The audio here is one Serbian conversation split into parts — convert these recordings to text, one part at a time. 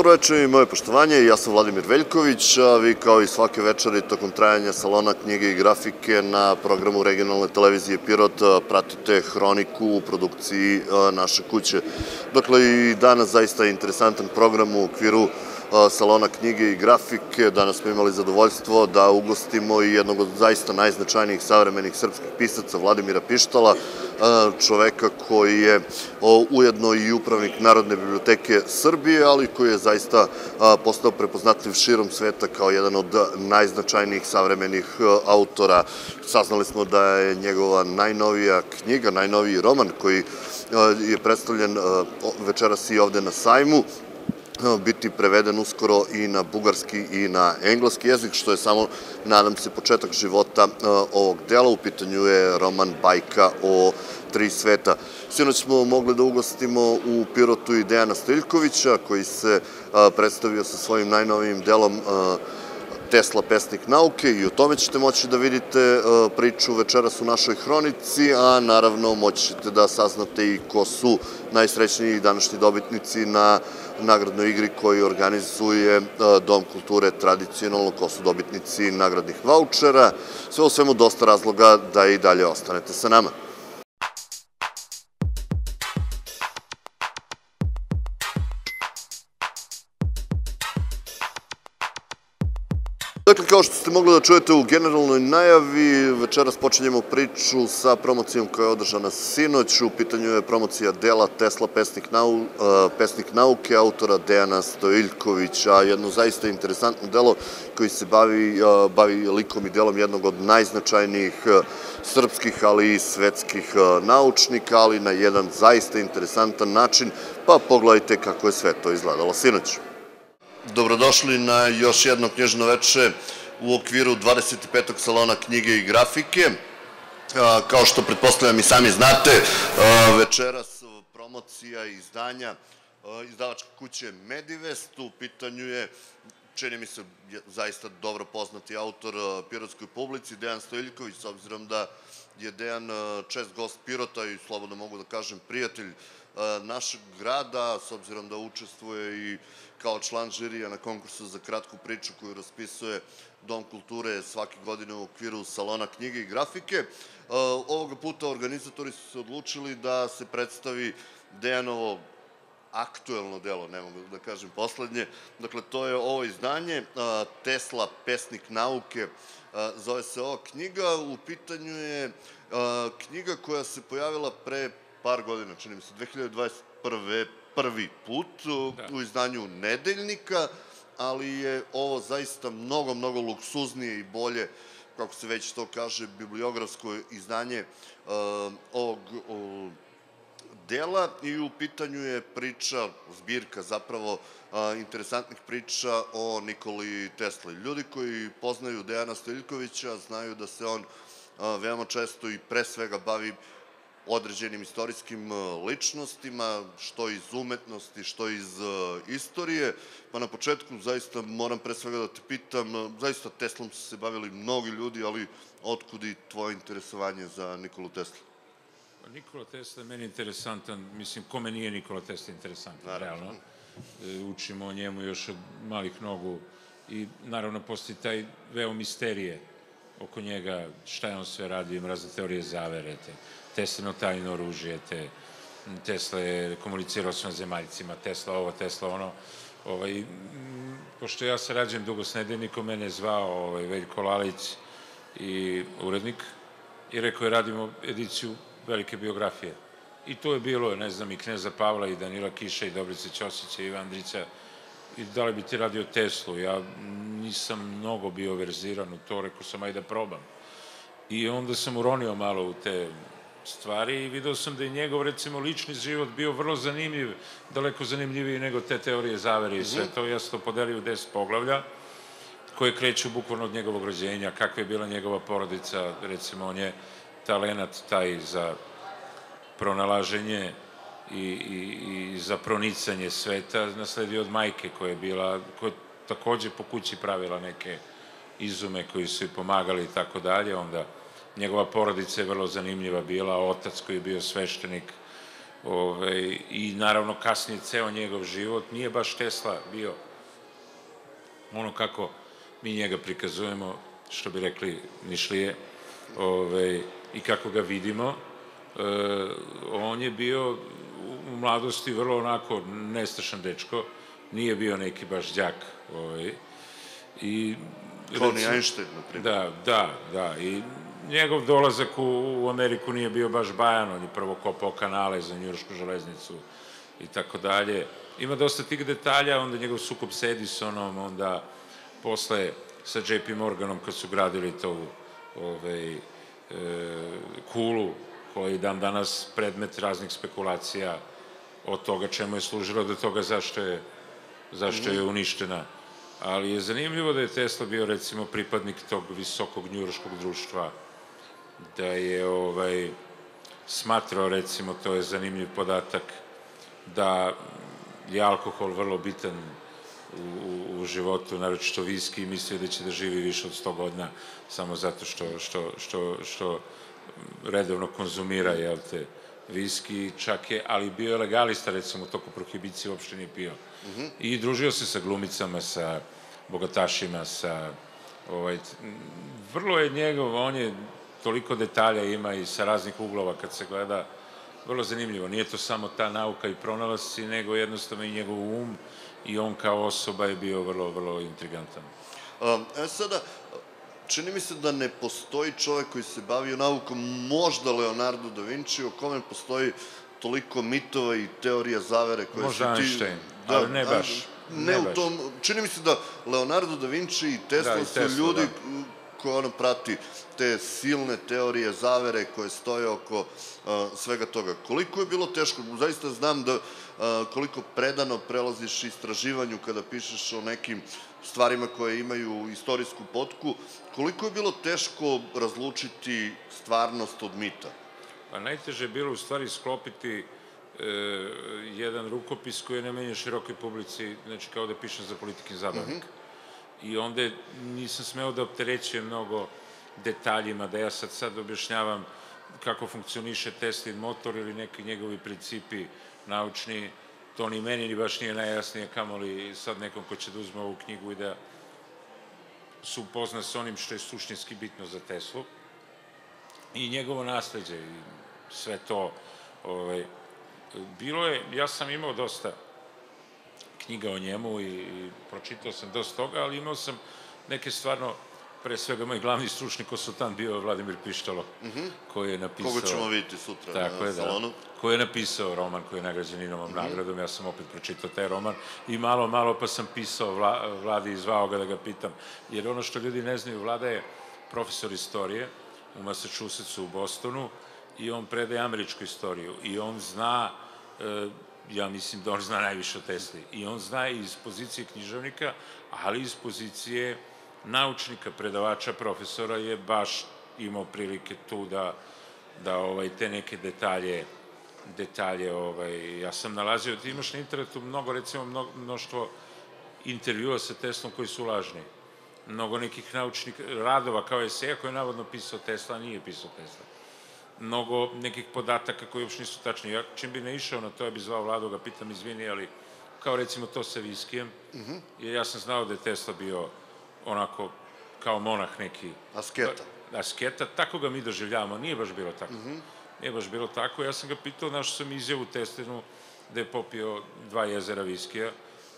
Dobro večer i moje poštovanje, ja sam Vladimir Veljković, a vi kao i svake večeri tokom trajanja salona knjige i grafike na programu regionalne televizije Pirot pratite hroniku u produkciji naše kuće. Dakle, i danas zaista interesantan program u okviru salona knjige i grafike. Danas smo imali zadovoljstvo da ugostimo i jednog od zaista najznačajnijih savremenih srpskih pisaca, Vladimira Pištala, čoveka koji je ujedno i upravnik Narodne biblioteke Srbije, ali koji je zaista postao prepoznatljiv širom sveta kao jedan od najznačajnijih savremenih autora. Saznali smo da je njegova najnovija knjiga, najnoviji roman koji je predstavljen večeras i ovde na sajmu, biti preveden uskoro i na bugarski i na engleski jezik, što je samo, nadam se, početak života ovog dela. U pitanju je roman Bajka o tri sveta. Sinoć smo mogli da ugostimo u Pirotu i Dejana Stiljkovića, koji se predstavio sa svojim najnovijim delom Tesla pesnik nauke i o tome ćete moći da vidite priču večeras u našoj hronici, a naravno moći ćete da saznate i ko su najsrećniji današnji dobitnici na nagradnoj igri koji organizuje Dom kulture tradicionalno, ko su dobitnici nagradnih vouchera. Sve o svemu dosta razloga da i dalje ostanete sa nama. Dakle, kao što ste mogli da čujete u generalnoj najavi, večeras počinjemo priču sa promocijom koja je održana sinoć. U pitanju je promocija dela Tesla pesnik, nau, pesnik nauke autora Dejana Stojiljkovića, jedno zaista interesantno delo koji se bavi, bavi likom i delom jednog od najznačajnijih srpskih, ali i svetskih naučnika, ali na jedan zaista interesantan način, pa pogledajte kako je sve to izgledalo sinoć. Dobrodošli na još jedno knježno veče u okviru 25. salona knjige i grafike. Kao što pretpostavljam i sami znate, večeras promocija izdanja izdavačke kuće Medivest. U pitanju je, čini mi se, zaista dobro poznati autor pirotskoj publici, Dejan Stojiljković, s obzirom da je Dejan čest gost Pirota i slobodno mogu da kažem prijatelj našeg grada, s obzirom da učestvuje i kao član žirija na konkursu za kratku priču koju raspisuje Dom kulture svake godine u okviru salona knjige i grafike. Ovoga puta organizatori su se odlučili da se predstavi Dejanovo aktuelno delo, ne mogu da kažem poslednje. Dakle, to je ovo izdanje, Tesla, pesnik nauke, zove se ova knjiga. U pitanju je knjiga koja se pojavila pre par godina, čini mi se, 2021. prvi put da. u izdanju Nedeljnika, ali je ovo zaista mnogo, mnogo luksuznije i bolje, kako se već to kaže, bibliografsko izdanje uh, ovog uh, dela i u pitanju je priča, zbirka zapravo uh, interesantnih priča o Nikoli Tesli. Ljudi koji poznaju Dejana Stojiljkovića znaju da se on veoma često i pre svega bavi određenim istorijskim ličnostima, što iz umetnosti, što iz istorije. Pa na početku zaista moram pre svega da te pitam, zaista Teslom su se bavili mnogi ljudi, ali otkud i tvoje interesovanje za Nikolu Tesla? Pa Nikola Tesla je meni interesantan, mislim, kome nije Nikola Tesla interesantan, naravno. realno. E, učimo o njemu još od malih nogu i naravno postoji taj veo misterije oko njega, šta je on sve radio, im razne teorije zavere, te Teslino tajno oružje, te Tesla je komunicirao s zemaljcima, Tesla ovo, Tesla ono. Ovaj, pošto ja se rađem dugo s nedeljnikom, mene je zvao ovaj, Veljko Lalić i urednik i rekao je radimo ediciju velike biografije. I to je bilo, ne znam, i Kneza Pavla, i Danila Kiša, i Dobrice Ćosića, i Ivan Andrića, i da li bi ti radio Teslu. Ja nisam mnogo bio verziran u to, rekao sam, ajde da probam. I onda sam uronio malo u te stvari i video sam da je njegov, recimo, lični život bio vrlo zanimljiv, daleko zanimljiviji nego te teorije zavere i sve mhm. to. Ja sam to podelio u deset poglavlja, koje kreću bukvalno od njegovog rođenja, kakva je bila njegova porodica, recimo, on je talenat taj za pronalaženje i, i, i za pronicanje sveta nasledio od majke koja je bila, koja je takođe po kući pravila neke izume koji su i pomagali i tako dalje, onda njegova porodica je vrlo zanimljiva bila, otac koji je bio sveštenik, Ove, I naravno kasnije ceo njegov život nije baš Tesla bio ono kako mi njega prikazujemo, što bi rekli Nišlije, ove, i kako ga vidimo. E, on je bio u mladosti vrlo onako nestašan dečko, nije bio neki baš đak. Ovaj, i, Kao ni Einstein, na primjer. Da, da, da. I njegov dolazak u, u Ameriku nije bio baš bajan, on je prvo kopao kanale za njuršku železnicu i tako dalje. Ima dosta tih detalja, onda njegov sukup s Edisonom, onda posle sa JP Morganom kad su gradili to ovaj, e, kulu koji dan danas predmet raznih spekulacija od toga čemu je služilo do toga zašto je, zašto je uništena. Ali je zanimljivo da je Tesla bio recimo pripadnik tog visokog njurškog društva, da je ovaj, smatrao recimo, to je zanimljiv podatak, da je alkohol vrlo bitan u, u, u životu, naročito viski, i mislio da će da živi više od 100 godina samo zato što, što, što, što redovno konzumira, jel te, viski, čak je, ali bio je legalista, recimo, toko prohibicije uopšte nije pio. Mm -hmm. I družio se sa glumicama, sa bogatašima, sa, ovaj, vrlo je njegov, on je, toliko detalja ima i sa raznih uglova kad se gleda, vrlo zanimljivo. Nije to samo ta nauka i pronalasci, nego jednostavno i njegov um i on kao osoba je bio vrlo, vrlo intrigantan. Um, e sada, čini mi se da ne postoji čovek koji se bavio naukom, možda Leonardo da Vinci, o kome postoji toliko mitova i teorija zavere koje možda su ti... Možda Einstein, da, ali ne baš. Ne, ne u tom, čini mi se da Leonardo da Vinci i Tesla da, i Tesla, su ljudi da. Koji ono prati te silne teorije zavere koje stoje oko uh, svega toga. Koliko je bilo teško, zaista znam da uh, koliko predano prelaziš istraživanju kada pišeš o nekim stvarima koje imaju istorijsku potku, koliko je bilo teško razlučiti stvarnost od mita? Pa najteže je bilo u stvari sklopiti e, jedan rukopis koji je namenjen širokoj publici, znači kao da pišem za politikin zabavnik. Mm -hmm. I onda nisam smeo da opterećujem mnogo detaljima, da ja sad sad objašnjavam kako funkcioniše Teslin motor ili neki njegovi principi naučni, to ni meni ni baš nije najjasnije, kamoli sad nekom ko će da uzme ovu knjigu i da se upozna sa onim što je suštinski bitno za Teslu i njegovo nasledđe i sve to. Ovaj, bilo je, ja sam imao dosta knjiga o njemu i, i pročitao sam dosta toga, ali imao sam neke stvarno pre svega moj glavni stručni konsultant bio Vladimir Pištalo, mm -hmm. koji je napisao... Koga ćemo vidjeti sutra tako na je, da. salonu. Da, koji je napisao roman koji je nagrađen Inovom mm -hmm. nagradom, ja sam opet pročitao taj roman i malo, malo pa sam pisao Vla, Vladi i zvao ga da ga pitam, jer ono što ljudi ne znaju, Vlada je profesor istorije u Massachusettsu u Bostonu i on predaje američku istoriju i on zna e, ja mislim da on zna najviše o Tesli. I on zna iz pozicije književnika, ali iz pozicije naučnika, predavača, profesora je baš imao prilike tu da, da ovaj, te neke detalje detalje, ovaj, ja sam nalazio, ti imaš na internetu mnogo, recimo, mnogo, mnoštvo intervjua sa Teslom koji su lažni. Mnogo nekih naučnih radova kao eseja koje je navodno pisao Tesla, a nije pisao Tesla. Mnogo nekih podataka koji uopšte nisu tačni. Ja čim bi ne išao na to, ja bi zvao Vladu, ga pitam, izvini, ali kao recimo to sa viskijem, mm -hmm. jer ja sam znao da je Tesla bio onako kao monah neki. Asketa. Asketa, tako ga mi doživljavamo, nije baš bilo tako. Mm -hmm. Nije baš bilo tako, ja sam ga pitao, našao sam izjavu Teslinu da je popio dva jezera viskija,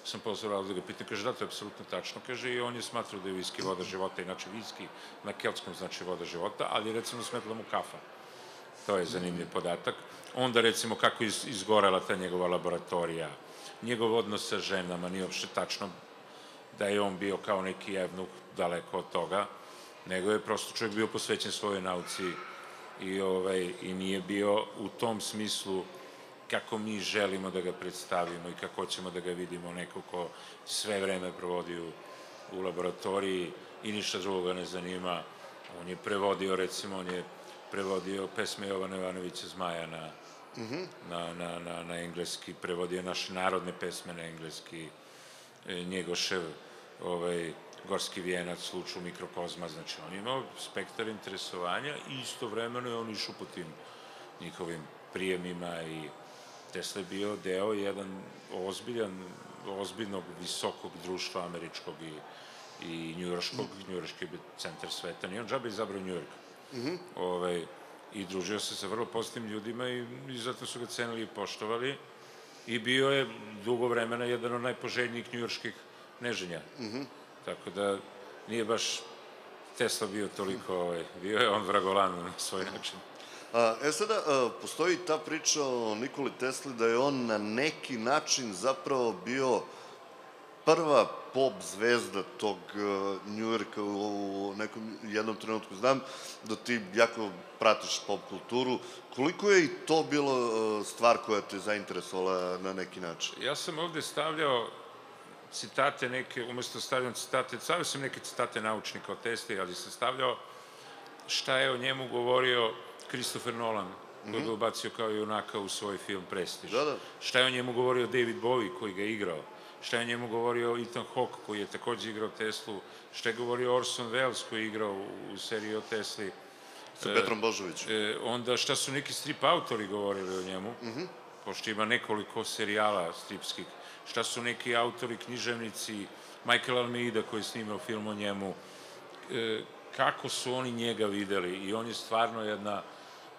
sam pozvao da ga pitam, kaže da, to je apsolutno tačno, kaže i on je smatrao da je viski voda života, inače viski na keltskom znači voda života, ali recimo smetla mu kafa. To je zanimljiv podatak. Onda recimo kako iz, izgorela ta njegova laboratorija, njegov odnos sa ženama, nije uopšte tačno da je on bio kao neki evnuh daleko od toga, nego je prosto čovjek bio posvećen svojoj nauci i, ovaj, i nije bio u tom smislu kako mi želimo da ga predstavimo i kako ćemo da ga vidimo, neko ko sve vreme provodi u, u laboratoriji i ništa drugoga ne zanima. On je prevodio, recimo, on je prevodio pesme Jovana Jovanovića Zmaja na, mm -hmm. na, na, na, na engleski, prevodio naše narodne pesme na engleski, e, Njegošev, ovaj, Gorski vijenac, sluču mikrokozma, znači on imao spektar interesovanja i istovremeno je on išao po tim njihovim prijemima i Tesla je bio deo jedan ozbiljan, ozbiljnog, visokog društva američkog i, i njujorškog, mm. njujorški centar sveta, nije on džabe izabrao Njujork. Mm -hmm. ovaj, I družio se sa vrlo pozitivnim ljudima i, i zato su ga cenili i poštovali. I bio je dugo vremena jedan od najpoželjnijih njujorških neženja. Mm -hmm. Tako da nije baš Tesla bio toliko, ovaj, bio je on vragolan na svoj način. A, e sada, a, postoji ta priča o Nikoli Tesli da je on na neki način zapravo bio prva pop zvezda tog uh, Njujorka u, nekom jednom trenutku. Znam da ti jako pratiš pop kulturu. Koliko je i to bilo uh, stvar koja te zainteresovala na neki način? Ja sam ovde stavljao citate neke, umesto stavljam citate, stavljao sam neke citate naučnika o Tesli, ali sam stavljao šta je o njemu govorio Christopher Nolan, koji mm -hmm. ga ubacio kao junaka u svoj film Prestige. Da, da. Šta je o njemu govorio David Bowie, koji ga je igrao. Šta je njemu govorio Ethan Hawke, koji je takođe igrao Teslu. Šta je govorio Orson Welles, koji je igrao u, u seriji o Tesli. Sa e, Petrom Božovićem. E, onda šta su neki strip autori govorili o njemu, mm -hmm. pošto ima nekoliko serijala stripskih. Šta su neki autori, književnici, Michael Almeida koji je snimao film o njemu. E, kako su oni njega videli i on je stvarno jedna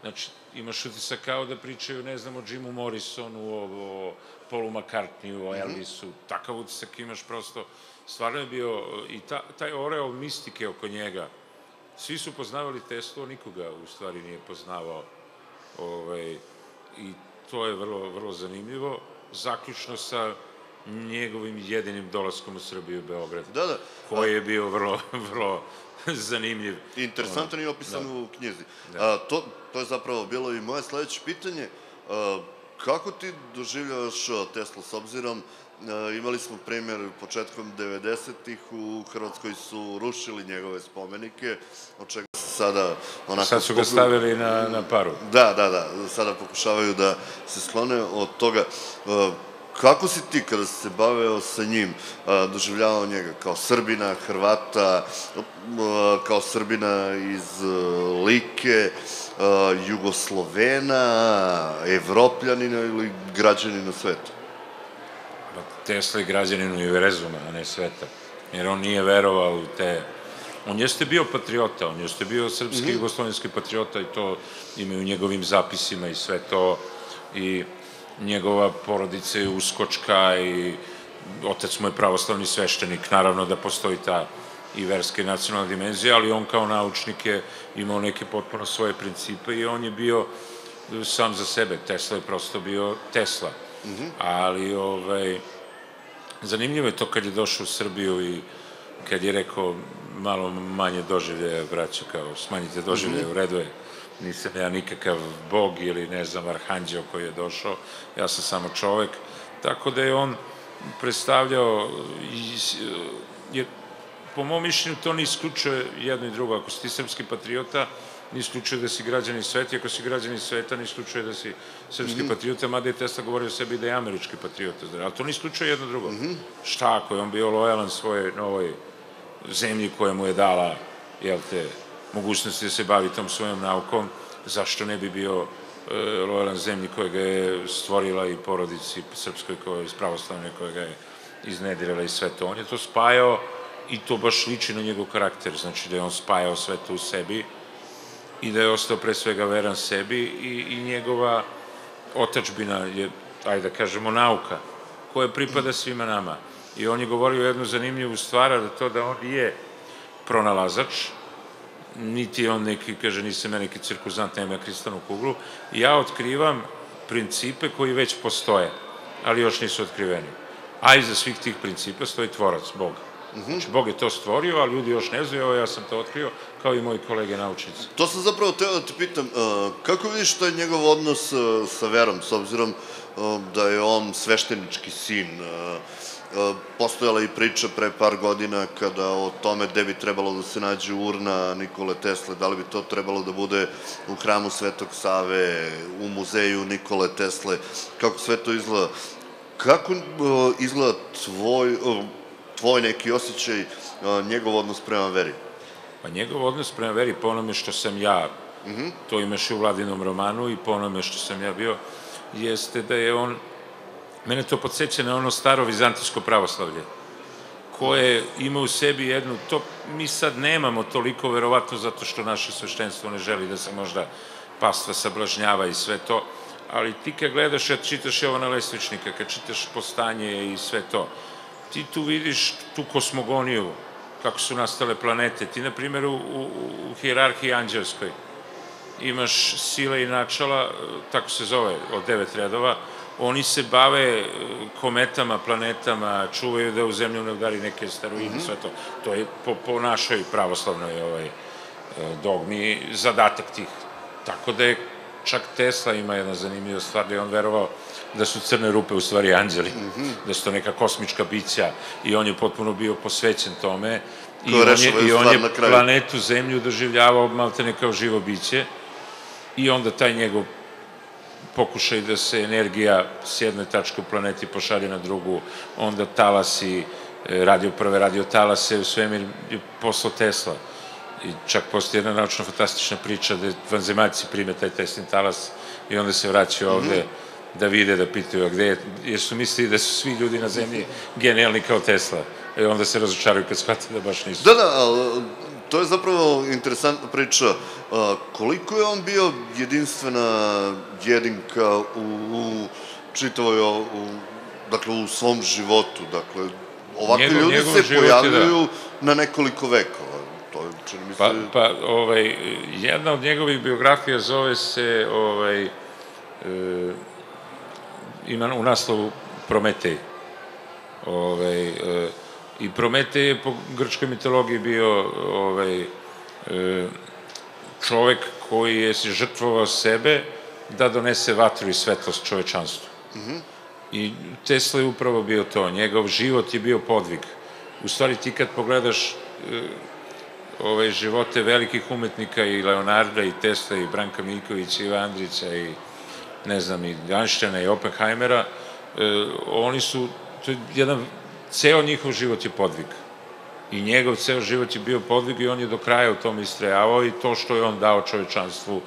Znači, imaš utisak kao da pričaju, ne znam, o Jimu Morrisonu, o, o Paulu McCartneyu, o mhm. Elvisu, mm -hmm. takav utisak imaš prosto. Stvarno je bio, i ta, taj oreol mistike oko njega, svi su poznavali Teslu, nikoga u stvari nije poznavao. Ovaj, I to je vrlo, vrlo zanimljivo. Zaključno sa njegovim jedinim dolaskom u Srbiju i Beograd. Da, da. Koji je bio vrlo, vrlo zanimljiv. Interesantan i opisan da. u knjizi. Da. A, to, to je zapravo bilo i moje sledeće pitanje. A, kako ti doživljavaš Tesla s obzirom imali smo primjer početkom 90-ih u Hrvatskoj su rušili njegove spomenike, od čega se sada onako... Sad su ga stavili na, na paru. Da, da, da, sada pokušavaju da se sklone od toga. Kako si ti, kada si se baveo sa njim, doživljavao njega kao Srbina, Hrvata, kao Srbina iz Like, Jugoslovena, Evropljanina ili građanina sveta? Pa Tesla je građanin univerzuma, a ne sveta. Jer on nije verovao u te... On jeste bio patriota, on jeste bio srpski mm -hmm. jugoslovenski patriota i to ima u njegovim zapisima i sve to. I njegova porodica je uskočka i otac mu je pravoslavni sveštenik, naravno da postoji ta i verska i nacionalna dimenzija, ali on kao naučnik je imao neke potpuno svoje principe i on je bio sam za sebe. Tesla je prosto bio Tesla. Mm -hmm. Ali, ovaj, zanimljivo je to kad je došao u Srbiju i kad je rekao malo manje doživljaja, braća, kao smanjite doživljaje, mm -hmm. u redu je nisam ja nikakav bog ili ne znam arhanđeo koji je došao, ja sam samo čovek, tako da je on predstavljao, jer po mom mišljenju to ne isključuje jedno i drugo, ako si ti srpski patriota, ne isključuje da si građani sveta, ako si građani sveta, ne isključuje da si srpski mm -hmm. patriota, mada je Tesla govorio o sebi da je američki patriota, ali to ne isključuje jedno drugo. Mm -hmm. Šta ako je on bio lojalan svojoj novoj zemlji koja mu je dala, jel te, mogućnosti da se bavi tom svojom naukom, zašto ne bi bio e, lojalan zemlji koja ga je stvorila i porodici srpskoj koja je pravoslavne koja ga je iznedirala i sve to. On je to spajao i to baš liči na njegov karakter, znači da je on spajao sve to u sebi i da je ostao pre svega veran sebi i, i njegova otačbina je, ajde da kažemo, nauka koja pripada svima nama. I on je govorio jednu zanimljivu stvar, da to da on je pronalazač, niti on neki, kaže, nisam ja neki cirkuzant, nema ja kristanu kuglu. Ja otkrivam principe koji već postoje, ali još nisu otkriveni. A iza svih tih principa stoji tvorac, Bog. Mm -hmm. Znači, Bog je to stvorio, ali ljudi još ne znaju, evo ja sam to otkrio, kao i moji kolege naučnici. To sam zapravo teo da te pitam, uh, kako vidiš to je njegov odnos uh, sa verom, s obzirom uh, da je on sveštenički sin, E, postojala i priča pre par godina kada o tome gde bi trebalo da se nađe urna Nikole Tesle, da li bi to trebalo da bude u hramu Svetog Save, u muzeju Nikole Tesle, kako sve to izgleda. Kako e, izgleda tvoj, e, tvoj neki osjećaj, njegov odnos prema veri? Pa njegov odnos prema veri, po onome što sam ja, mm -hmm. to imaš i u Vladinom romanu i po onome što sam ja bio, jeste da je on, mene to podsjeća na ono staro vizantijsko pravoslavlje, koje ima u sebi jednu, to mi sad nemamo toliko, verovatno zato što naše sveštenstvo ne želi da se možda pastva sablažnjava i sve to, ali ti kad gledaš, kad čitaš Jovana Lesvičnika, kad čitaš postanje i sve to, ti tu vidiš tu kosmogoniju, kako su nastale planete. Ti, na primjer, u, u, u hijerarhiji anđelskoj imaš sile i načala, tako se zove, od devet redova, oni se bave e, kometama, planetama, čuvaju da u zemlju ne udari neke steroide, mm -hmm. sve to. To je po, po našoj pravoslavnoj ovaj, e, dogmi zadatak tih. Tako da je čak Tesla ima jedna zanimljiva stvar da je on verovao da su crne rupe u stvari anđeli, mm -hmm. da su to neka kosmička bića i on je potpuno bio posvećen tome i on je, i on je planetu Zemlju doživljavao maltene kao živo biće i onda taj njegov pokušaj da se energija s jedne tačke u planeti pošalje na drugu, onda talasi, e, radio prve radio talase u svemir je poslao Tesla. I čak postoji jedna naučno fantastična priča da vanzemaljci prime taj Teslin talas i onda se vraćaju ovde mm -hmm. da vide, da pitaju, a gde je, jer su mislili da su svi ljudi na zemlji genijalni kao Tesla. I onda se razočaraju kad shvate da baš nisu. Da, da, ali to je zapravo interesantna priča. Koliko je on bio jedinstvena jedinka u, u čitavoj, u, dakle, u svom životu, dakle, ovakvi njegov, ljudi njegov se da. pojavljuju da. na nekoliko vekova. To je, čini mi pa, se... Pa, pa, ovaj, jedna od njegovih biografija zove se, ovaj, e, ima u naslovu Prometej. Ovaj, e, I Prometej je po grčkoj mitologiji bio ovaj, e, čovek koji je se žrtvovao sebe da donese vatru i svetlost čovečanstvu. Mm -hmm. I Tesla je upravo bio to. Njegov život je bio podvig. U stvari ti kad pogledaš e, ove živote velikih umetnika i Leonarda i Tesla i Branka Miljkovića i Andrića i ne znam i Einsteina i Oppenheimera, e, oni su, to je jedan ceo njihov život je podvig. I njegov ceo život je bio podvig i on je do kraja u tom istrajavao i to što je on dao čovečanstvu,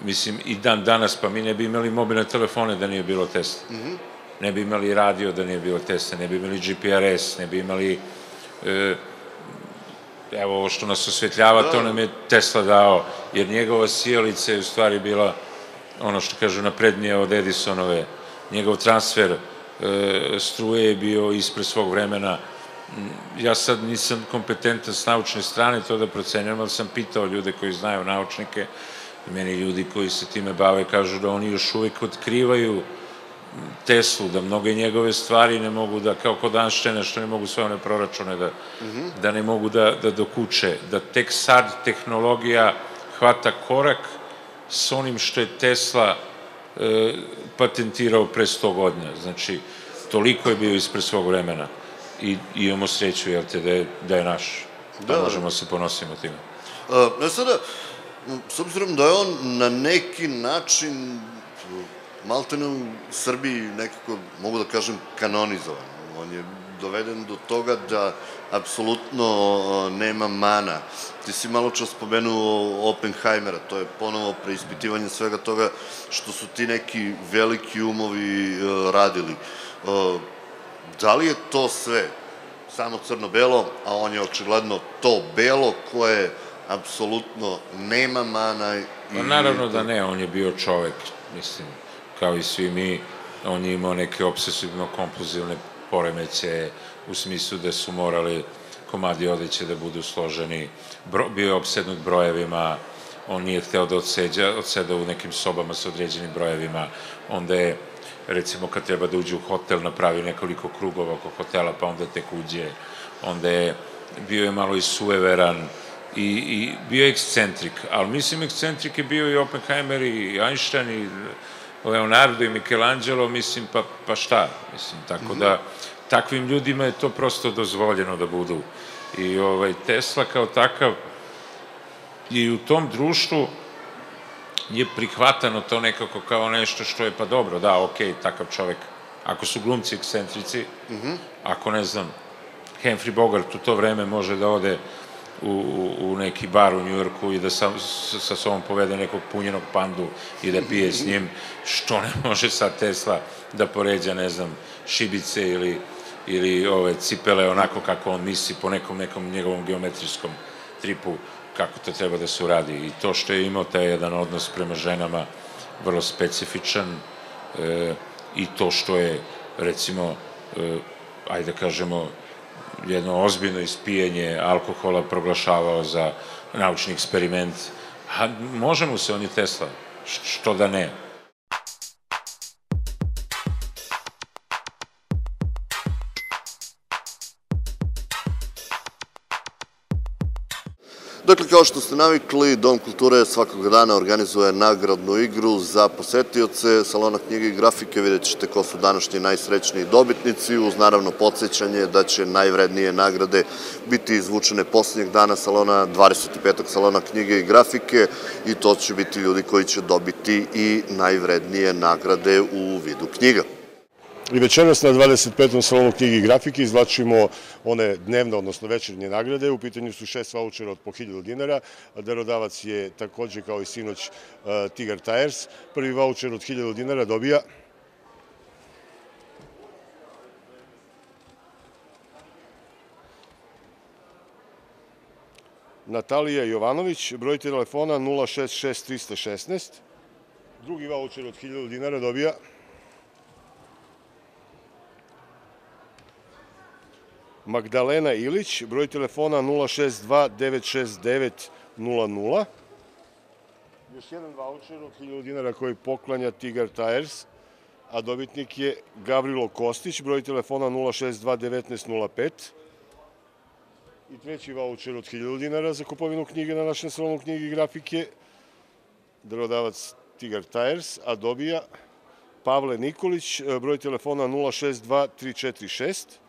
mislim, i dan danas, pa mi ne bi imali mobilne telefone da nije bilo Tesla. Mm -hmm. Ne bi imali radio da nije bilo Tesla, ne bi imali GPRS, ne bi imali... E, evo ovo što nas osvetljava, da. to nam je Tesla dao, jer njegova sijalica je u stvari bila ono što kažu naprednije od Edisonove, njegov transfer struje je bio ispred svog vremena. Ja sad nisam kompetentan s naučne strane to da procenjam, ali sam pitao ljude koji znaju naučnike, i meni ljudi koji se time bave kažu da oni još uvek otkrivaju Teslu, da mnoge njegove stvari ne mogu da, kao kod Anštena, što ne mogu sve one proračune da, mm -hmm. da ne mogu da, da dokuče, da tek sad tehnologija hvata korak s onim što je Tesla e, patentirao pre 100 godina. Znači, toliko je bio ispred svog vremena i, i imamo sreću, jel te, da je, da je naš. Da, da možemo se ponosimo time. A, ne sada, s obzirom da je on na neki način maltene u Srbiji nekako, mogu da kažem, kanonizovan. On je doveden do toga da apsolutno nema mana. Ti si malo čas spomenuo Oppenheimera, to je ponovo preispitivanje svega toga što su ti neki veliki umovi uh, radili. Uh, da li je to sve samo crno-belo, a on je očigledno to belo koje apsolutno nema mana i... Pa naravno da ne, on je bio čovek, mislim, kao i svi mi, on je imao neke obsesivno-kompulzivne poremeće u smislu da su morali komadi odeće da budu složeni, bro, bio je obsednut brojevima, on nije hteo da odseđa, odseda u nekim sobama sa određenim brojevima, onda je, recimo, kad treba da uđe u hotel, napravi nekoliko krugova oko hotela, pa onda tek uđe, onda je, bio je malo i sueveran, i, i bio je ekscentrik, ali mislim ekscentrik je bio i Oppenheimer i Einstein i Leonardo i Michelangelo, mislim, pa, pa šta, mislim, tako da takvim ljudima je to prosto dozvoljeno da budu. I ovaj, Tesla kao takav i u tom društvu je prihvatano to nekako kao nešto što je pa dobro, da, okej, okay, takav čovek, ako su glumci ekscentrici, mm -hmm. ako ne znam, Humphrey Bogart u to vreme može da ode u, u, neki bar u Njujorku i da sa, sa sobom povede nekog punjenog pandu i da pije s njim, što ne može sad Tesla da poređa, ne znam, šibice ili, ili ove cipele onako kako on misli po nekom, nekom njegovom geometrijskom tripu kako to treba da se uradi. I to što je imao taj jedan odnos prema ženama vrlo specifičan e, i to što je, recimo, e, ajde da kažemo, jedno ozbiljno ispijenje alkohola proglašavao za naučni eksperiment. A može mu se, on je Tesla, što da ne. Dakle, kao što ste navikli, Dom kulture svakog dana organizuje nagradnu igru za posetioce Salona knjige i grafike. Vidjet ćete ko su današnji najsrećniji dobitnici, uz naravno podsjećanje da će najvrednije nagrade biti izvučene poslednjeg dana Salona, 25. Salona knjige i grafike i to će biti ljudi koji će dobiti i najvrednije nagrade u vidu knjiga. I večeras na 25. salonu knjige i grafike izvlačimo one dnevne, odnosno večernje nagrade. U pitanju su šest vouchera od po 1000 dinara. Darodavac je takođe kao i sinoć e, Tigar Tires. Prvi voucher od 1000 dinara dobija Natalija Jovanović, broj telefona 066 316. Drugi voucher od 1000 dinara dobija Magdalena Ilić, broj telefona 062-969-00. Još jedan voucher od 1000 dinara koji poklanja Tigar Tires, a dobitnik je Gavrilo Kostić, broj telefona 062-1905. I treći voucher od 1000 dinara za kupovinu knjige na našem salonu knjige i grafike, darodavac Tigar Tires, a dobija Pavle Nikolić, broj telefona 062 346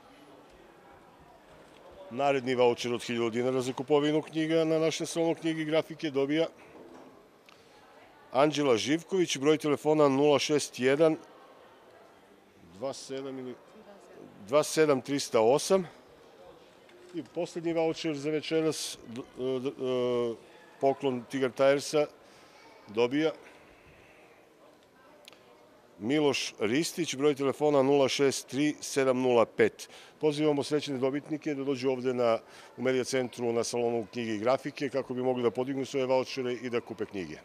Naredni voucher od 1000 dinara za kupovinu knjiga na našem salonu knjige i grafike dobija Anđela Živković, broj telefona 061 27 ili 27308 i poslednji voucher za večeras poklon Tigar Tigersa dobija Miloš Ristić, broj telefona 063-705. Pozivamo srećne dobitnike da dođu ovde na, u medija centru na salonu knjige i grafike kako bi mogli da podignu svoje vouchere i da kupe knjige.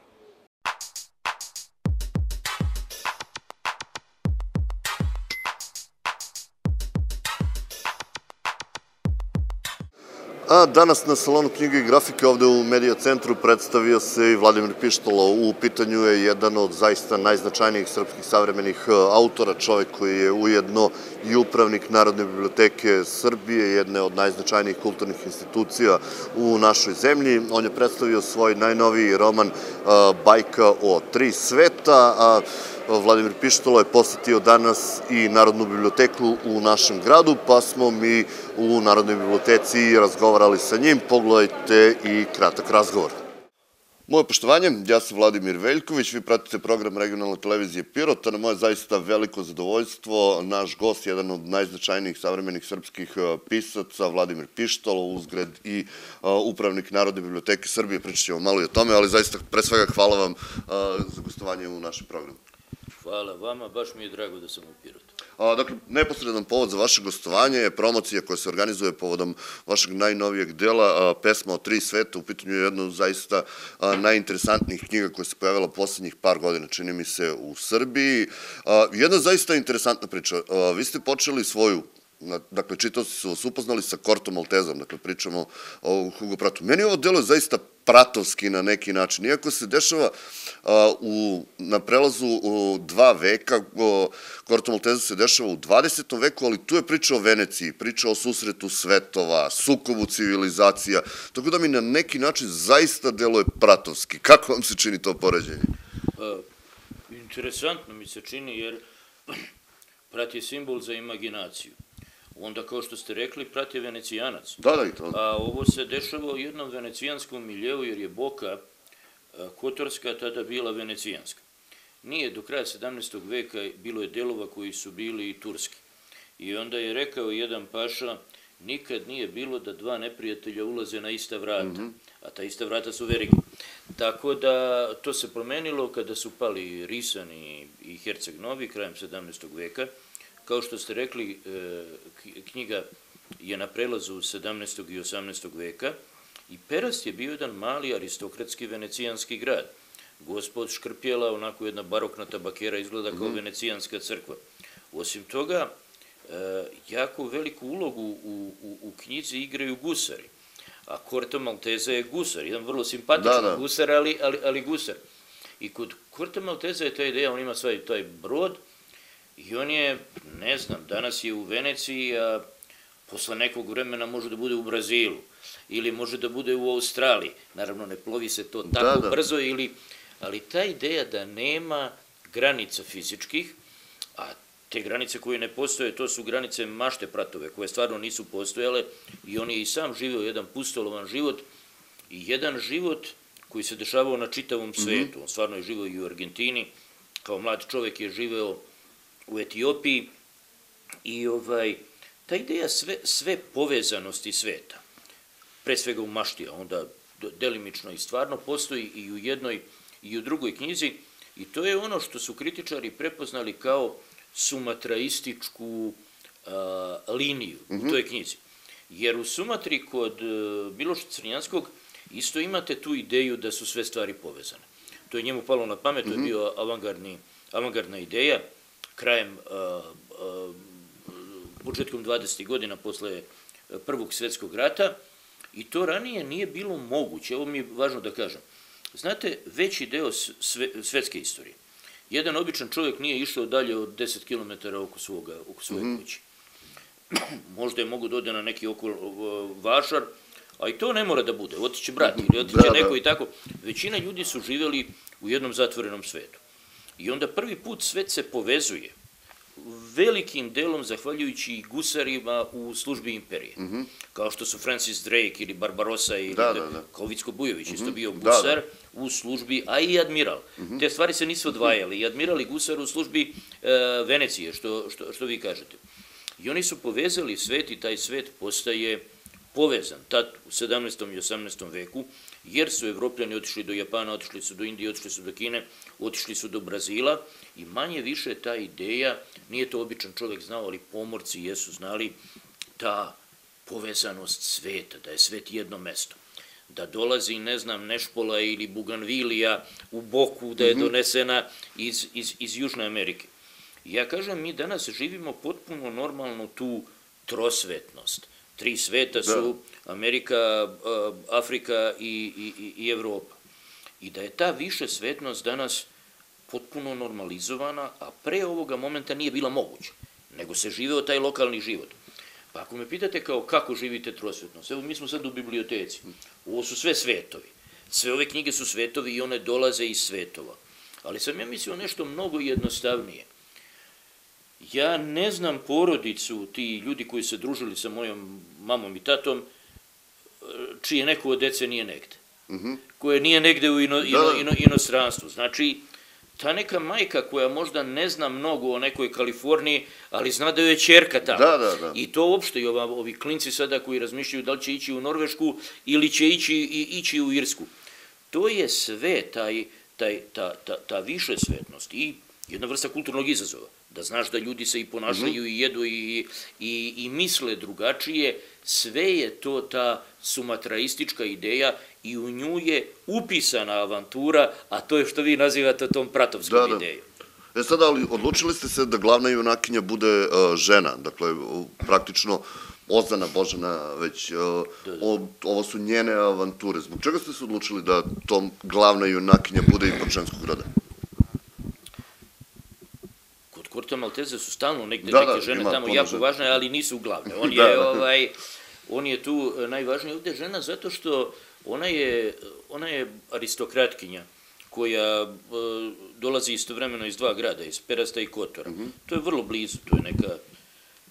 A danas na salonu knjige i grafike ovde u Medija centru predstavio se i Vladimir Pištolo. U pitanju je jedan od zaista najznačajnijih srpskih savremenih e, autora, čovek koji je ujedno i upravnik Narodne biblioteke Srbije, jedne od najznačajnijih kulturnih institucija u našoj zemlji. On je predstavio svoj najnoviji roman e, Bajka o tri sveta, Vladimir Pištolo je posetio danas i Narodnu biblioteku u našem gradu, pa smo mi u Narodnoj biblioteci razgovarali sa njim. Pogledajte i kratak razgovor. Moje poštovanje, ja sam Vladimir Veljković, vi pratite program regionalne televizije Pirota. Na moje zaista veliko zadovoljstvo, naš gost, jedan od najznačajnijih savremenih srpskih e, pisaca, Vladimir Pištolo, uzgred i e, upravnik Narodne biblioteke Srbije. Pričat ćemo malo i o tome, ali zaista pre svega hvala vam e, za gostovanje u našem programu. Hvala vama, baš mi je drago da sam u Pirotu. A, dakle, neposredan povod za vaše gostovanje je promocija koja se organizuje povodom vašeg najnovijeg dela, pesma o tri sveta, u pitanju je jedna zaista a, najinteresantnijih knjiga koja se pojavila poslednjih par godina, čini mi se, u Srbiji. Jedna zaista interesantna priča. Vi ste počeli svoju dakle, čitaoci su vas upoznali sa Kortom Maltezom, dakle, pričamo o Hugo Pratu. Meni ovo delo je zaista pratovski na neki način, iako se dešava u, na prelazu u dva veka, Korto Malteza se dešava u 20. veku, ali tu je priča o Veneciji, priča o susretu svetova, sukobu civilizacija, tako da mi na neki način zaista deluje pratovski. Kako vam se čini to poređenje? interesantno mi se čini, jer prat je simbol za imaginaciju onda kao što ste rekli prati venecijanac. Da, da, i to. A ovo se dešava u jednom venecijanskom miljeu jer je Boka Kotorska tada bila venecijanska. Nije do kraja 17. veka bilo je delova koji su bili i turski. I onda je rekao jedan paša, nikad nije bilo da dva neprijatelja ulaze na ista vrata, Mhm. a ta ista vrata su velike. Tako da to se promenilo kada su pali Risan i, i Herceg Novi krajem 17. veka. Kao što ste rekli, e, knjiga je na prelazu 17. i 18. veka i Perast je bio jedan mali aristokratski venecijanski grad. Gospod Škrpjela, onako jedna barokna tabakera, izgleda kao venecijanska crkva. Osim toga, e, jako veliku ulogu u, u, u knjizi igraju gusari. A Corto Malteza je gusar, jedan vrlo simpatičan Da, da. gusar, ali, ali, ali gusar. I kod Corto Malteza je ta ideja, on ima svoj taj brod i on je, ne znam, danas je u Veneciji, a posle nekog vremena može da bude u Brazilu ili može da bude u Australiji. Naravno, ne plovi se to tako da. brzo, ili, ali ta ideja da nema granica fizičkih, a te granice koje ne postoje, to su granice mašte pratove, koje stvarno nisu postojale i on je i sam živeo jedan pustolovan život i jedan život koji se dešavao na čitavom svetu. On stvarno je živeo i u Argentini, kao mlad čovek je živeo u Etiopiji i ovaj, ta ideja sve, sve povezanosti sveta, pre svega u mašti, a onda delimično i stvarno postoji i u jednoj i u drugoj knjizi i to je ono što su kritičari prepoznali kao sumatraističku a, liniju u toj knjizi. Jer u Sumatri kod e, Miloša Crnjanskog isto imate tu ideju da su sve stvari povezane. To je njemu palo na pamet, to je bio avangardni, avangardna ideja krajem a, a, početkom 20. godina posle e, Prvog svetskog rata i to ranije nije bilo moguće, ovo mi je važno da kažem. Znate, veći deo sve, svetske istorije, jedan običan čovjek nije išao dalje od 10 km oko, svoga, oko svoje kuće. Možda je mogu da ode na neki oko vašar, a i to ne mora da bude, otiće brat ili otiće Da, da. neko i tako. Većina ljudi su živjeli u jednom zatvorenom svetu. I onda prvi put svet se povezuje velikim delom zahvaljujući gusarima u službi imperije. Kao što su Francis Drake ili Barbarossa ili Mhm. Da, da, da. kao Vicko Bujović, isto bio Da, gusar u službi, a i admiral. Mhm. Te stvari se nisu odvajale. I admiral i gusar u službi e, Venecije, što, što, što vi kažete. I oni su povezali svet i taj svet postaje povezan tad u 17. i 18. veku, jer su evropljani otišli do Japana, otišli su do Indije, otišli su do Kine, otišli su do Brazila i manje više ta ideja, nije to običan čovek znao, ali pomorci jesu znali ta povezanost sveta, da je svet jedno mesto da dolazi, ne znam, Nešpola ili Buganvilija u boku, da je donesena iz, iz, iz Južne Amerike. Ja kažem, mi danas živimo potpuno normalno tu trosvetnost. Tri sveta su Amerika, Afrika i, i, i- Evropa. I da je ta više svetnost danas potpuno normalizovana, a pre ovoga momenta nije bila moguća, nego se živeo taj lokalni život. Pa ako me pitate kao kako živite trosvetnost, evo mi smo sad u biblioteci, ovo su sve svetovi. Sve ove knjige su svetovi i one dolaze iz svetova. Ali sam ja mislio nešto mnogo jednostavnije. Ja ne znam porodicu, ti ljudi koji se družili sa mojom mamom i tatom, čije neko od dece nije negde. Koje nije negde u ino, ino, Da. ino, inostranstvu. Znači, ta neka majka koja možda ne zna mnogo o nekoj Kaliforniji, ali zna da joj je čerka tamo. Da, da, da. I to uopšte i ova, ovi klinci sada koji razmišljaju da li će ići u Norvešku ili će ići, i, ići u Irsku. To je sve taj, taj, ta, ta, ta više svetnost i jedna vrsta kulturnog izazova. Da znaš da ljudi se i ponašaju i jedu i, i, i misle drugačije, sve je to ta sumatraistička ideja i u nju je upisana avantura, a to je što vi nazivate tom pratovskom Da, da. idejom. E sad, ali odlučili ste se da glavna junakinja bude e, žena, dakle, praktično Ozdana Božana, već e, o- ovo su njene avanture. Zbog čega ste se odlučili da tom glavna junakinja bude ipak ženskog roda? Kurta Malteze su stalno negde Da, neke da, žene tamo jako žena. važne, ali nisu glavne. On je, Da, da. ovaj, on je tu e, najvažniji ovde žena zato što ona je, ona je aristokratkinja koja e, dolazi istovremeno iz dva grada, iz Perasta i Kotora. Mhm. To je vrlo blizu, to je neka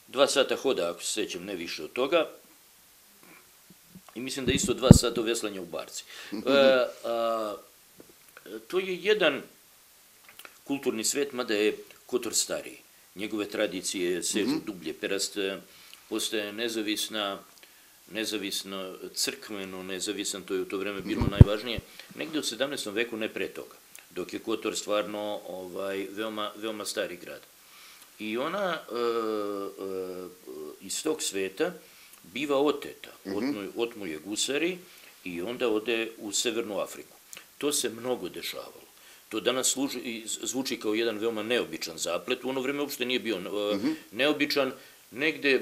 dva sata hoda, ako se sećam, ne više od toga. I mislim da isto dva sata veslanja u barci. E, a, to je jedan kulturni svet, mada je Kotor stariji. Njegove tradicije sežu dublje. Perast, postaje nezavisna, nezavisno crkveno, nezavisan, to je u to vreme bilo najvažnije, negde u 17. veku, ne pre toga, dok je Kotor stvarno ovaj, veoma, veoma stari grad. I ona e, e, iz tog sveta biva oteta, otmu, otmu je gusari i onda ode u Severnu Afriku. To se mnogo dešavalo. To danas služi, zvuči kao jedan veoma neobičan zaplet, u ono vreme uopšte nije bio e, neobičan, negde,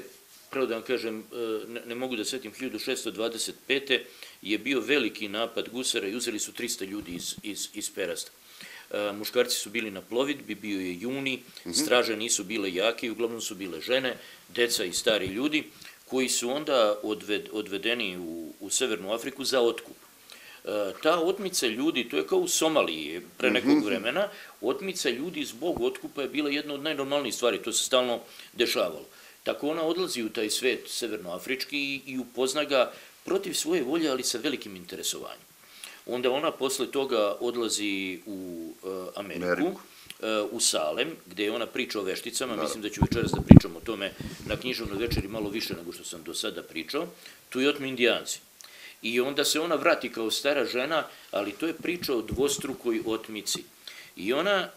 pravo da vam kažem, e, ne, ne mogu da setim, 1625. je bio veliki napad gusara i uzeli su 300 ljudi iz, iz, iz Perasta. E, muškarci su bili na plovidbi, bio je juni, straže nisu bile jake, uglavnom su bile žene, deca i stari ljudi, koji su onda odved, odvedeni u, u Severnu Afriku za otkup. E, ta otmica ljudi, to je kao u Somaliji pre nekog vremena, otmica ljudi zbog otkupa je bila jedna od najnormalnijih stvari, to se stalno dešavalo. Tako ona odlazi u taj svet severnoafrički i, upozna ga protiv svoje volje, ali sa velikim interesovanjem. Onda ona posle toga odlazi u uh, Ameriku, Ameriku. uh, u Salem, gde ona priča o vešticama, mislim da ću večeras da pričam o tome na književnoj večeri malo više nego što sam do sada pričao, tu i otmu indijanci. I onda se ona vrati kao stara žena, ali to je priča o dvostrukoj otmici. I ona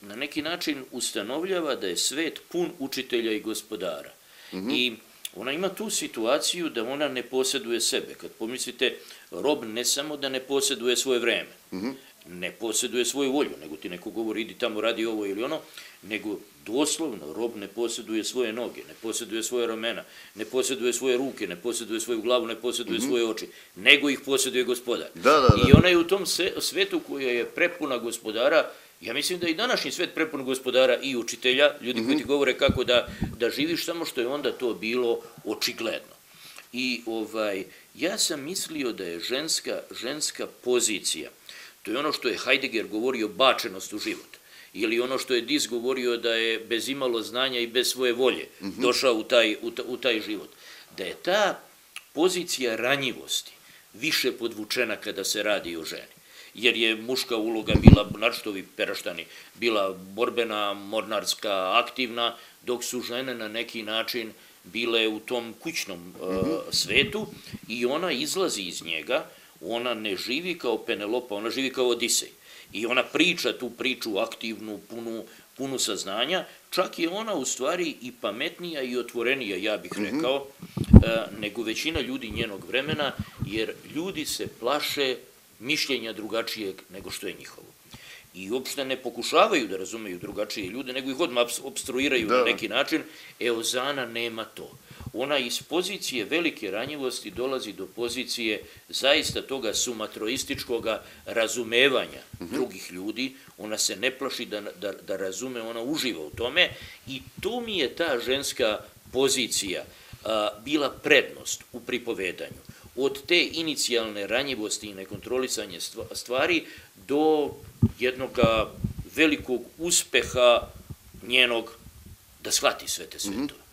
na neki način ustanovljava da je svet pun učitelja i gospodara. I ona ima tu situaciju da ona ne posjeduje sebe. Kad pomislite, rob ne samo da ne posjeduje svoje vreme, ne posjeduje svoju volju, nego ti neko govori idi tamo radi ovo ili ono, nego doslovno rob ne posjeduje svoje noge, ne posjeduje svoje ramena, ne posjeduje svoje ruke, ne posjeduje svoju glavu, ne posjeduje svoje oči, nego ih posjeduje gospodar. Da, da, da. I ona je u tom svetu koja je prepuna gospodara, ja mislim da je i današnji svet prepun gospodara i učitelja, ljudi koji ti govore kako da, da živiš, samo što je onda to bilo očigledno. I ovaj, ja sam mislio da je ženska, ženska pozicija, to je ono što je Heidegger govorio bačenost u život, ili ono što je Dis govorio da je bez imalo znanja i bez svoje volje došao u taj, u, ta- u taj život. Da je ta pozicija ranjivosti više podvučena kada se radi o ženi. Jer je muška uloga bila, naročito ovi peraštani, bila borbena, mornarska, aktivna, dok su žene na neki način bile u tom kućnom uh, svetu i ona izlazi iz njega, ona ne živi kao Penelopa, ona živi kao Odisej. I ona priča tu priču aktivnu, punu, punu saznanja, čak je ona u stvari i pametnija i otvorenija, ja bih rekao, e, nego većina ljudi njenog vremena, jer ljudi se plaše mišljenja drugačijeg nego što je njihovo. I uopšte ne pokušavaju da razumeju drugačije ljude, nego ih odmah obs- obstruiraju Da. na neki način. Eozana nema to. Ona iz pozicije velike ranjivosti dolazi do pozicije zaista toga sumatroističkog razumevanja drugih ljudi. Ona se ne plaši da, da, da razume, ona uživa u tome i to mi je ta ženska pozicija a, bila prednost u pripovedanju. Od te inicijalne ranjivosti i nekontrolisanje stva- stvari do jednog velikog uspeha njenog da shvati sve te svetove.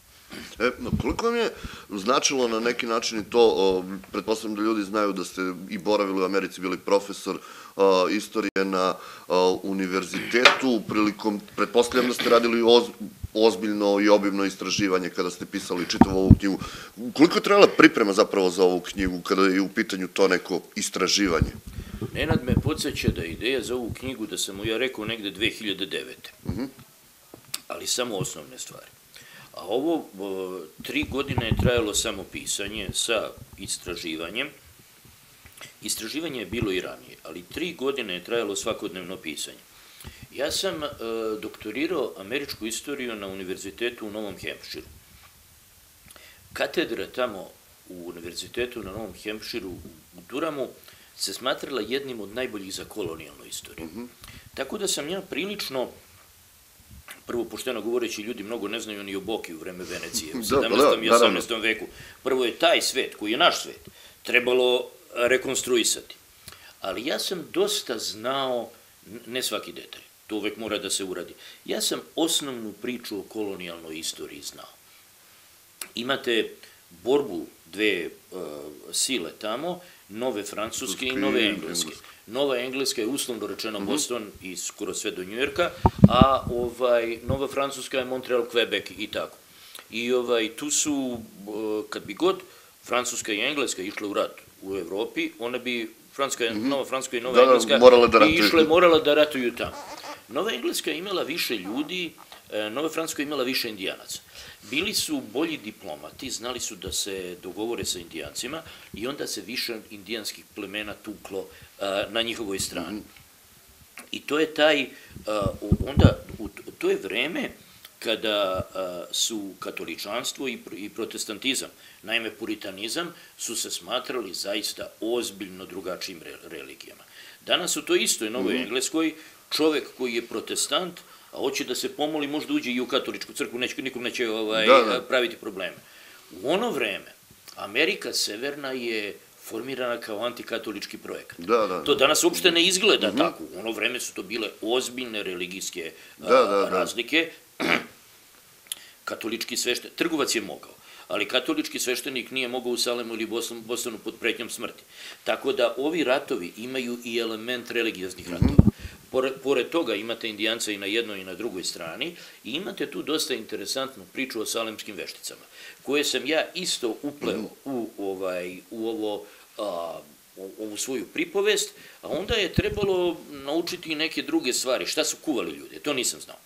E, koliko vam je značilo na neki način i to, o, pretpostavljam da ljudi znaju da ste i boravili u Americi, bili profesor o, istorije na o, univerzitetu, prilikom, pretpostavljam da ste radili oz, ozbiljno i obimno istraživanje kada ste pisali čitavu ovu knjigu. Koliko je trebala priprema zapravo za ovu knjigu kada je u pitanju to neko istraživanje? Nenad me podsjeća da je ideja za ovu knjigu da sam mu ja rekao negde 2009. Ali samo osnovne stvari. A ovo tri godine je trajalo samo pisanje sa istraživanjem. Istraživanje je bilo i ranije, ali tri godine je trajalo svakodnevno pisanje. Ja sam e, doktorirao američku istoriju na univerzitetu u Novom Hempširu. Katedra tamo u univerzitetu na Novom Hempširu u Duramu se smatrala jednim od najboljih za kolonijalnu istoriju. Tako da sam ja prilično prvo pošteno govoreći ljudi mnogo ne znaju ni o Boki u vreme Venecije, u Da, pa 17. da, i naravno. 18. veku. Prvo je taj svet, koji je naš svet, trebalo rekonstruisati. Ali ja sam dosta znao, ne svaki detalj, to uvek mora da se uradi. Ja sam osnovnu priču o kolonijalnoj istoriji znao. Imate borbu dve uh, sile tamo, nove francuske i nove engleske. Nova engleska je uslovno rečeno Boston i skoro sve do Njujorka, a ovaj, nova francuska je Montreal, Quebec i tako. I ovaj, tu su, kad bi god Francuska i Engleska išle u rat u Evropi, one bi Francuska, Nova Francuska i Nova Da, da, Engleska morale da ratuju. išle, morala da ratuju tamo. Nova Engleska je imala više ljudi, e, Nova Francuska je imala više indijanaca. Bili su bolji diplomati, znali su da se dogovore sa indijancima i onda se više indijanskih plemena tuklo na njihovoj strani. I to je taj, a, onda, u- to je vreme kada a, su katoličanstvo i, i protestantizam, naime puritanizam, su se smatrali zaista ozbiljno drugačijim re- religijama. Danas u toj istoj Novoj Engleskoj čovek koji je protestant, a hoće da se pomoli, možda uđe i u katoličku crkvu, neće, nikom neće ovaj, Da, da. praviti probleme. U ono vreme, Amerika Severna je formirana kao antikatolički projekat. Da, da. To danas uopšte ne izgleda tako. U ono vreme su to bile ozbiljne religijske a, Da, da, da. razlike. Katolički sveštenik, trgovac je mogao, ali katolički sveštenik nije mogao u Salemu ili Bosnu, Bostonu pod pretnjom smrti. Tako da ovi ratovi imaju i element religioznih Mhm. ratova. Pored, pored toga imate indijanca i na jednoj i na drugoj strani i imate tu dosta interesantnu priču o salemskim vešticama, koje sam ja isto upleo Mhm. u, ovaj, u ovo a, ovu svoju pripovest, a onda je trebalo naučiti i neke druge stvari. Šta su kuvali ljudi? To nisam znao.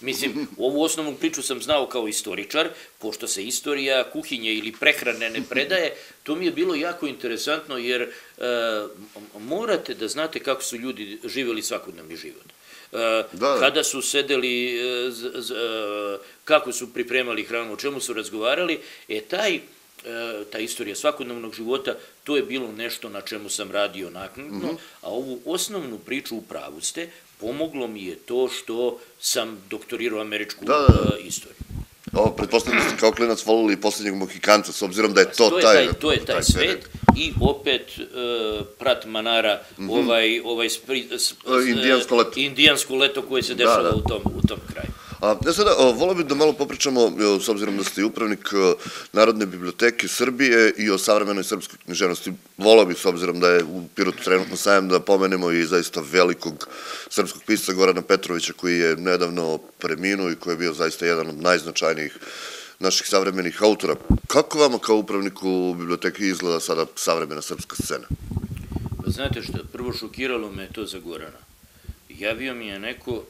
Mislim, ovu osnovnu priču sam znao kao istoričar, pošto se istorija kuhinje ili prehrane ne predaje, to mi je bilo jako interesantno jer e, morate da znate kako su ljudi živeli svakodnevni život. E, Da. Kada su sedeli, e, z- z- e, kako su pripremali hranu, o čemu su razgovarali, e taj e, ta istorija svakodnevnog života, to je bilo nešto na čemu sam radio naknadno, a ovu osnovnu priču u pravu ste, pomoglo mi je to što sam doktorirao američku Da, da, da. e, istoriju. Ovo, pretpostavljam da ste kao klinac volili posljednjeg Mohikanca, s obzirom da je to, to je taj... taj, to je taj svet i opet e, prat Manara, ovaj, ovaj spri, s- s- E, indijansko leto. indijansko leto koje se Da, dešava da. u tom, u tom kraju. A, ja sada, o, volio bih da malo popričamo, o, s obzirom da ste i upravnik Narodne biblioteke Srbije i o savremenoj srpskoj književnosti. Volio bih, s obzirom da je u Pirotu trenutno sajem, da pomenemo i zaista velikog srpskog pisca Gorana Petrovića, koji je nedavno preminuo i koji je bio zaista jedan od najznačajnijih naših savremenih autora. Kako vama kao upravniku biblioteke izgleda sada savremena srpska scena? Pa znate što, prvo šokiralo me to za Gorana. Javio mi je neko,